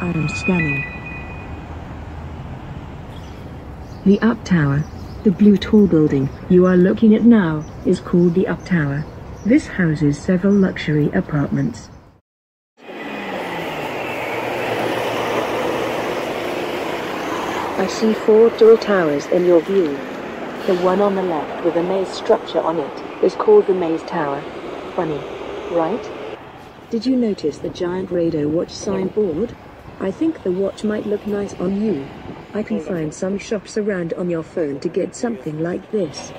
I am scanning. The Up Tower. The blue tall building you are looking at now is called the Up Tower. This houses several luxury apartments. I see four tall towers in your view. The one on the left with a maze structure on it is called the Maze Tower. Funny, right? Did you notice the giant Rado watch signboard? I think the watch might look nice on you. I can find some shops around on your phone to get something like this.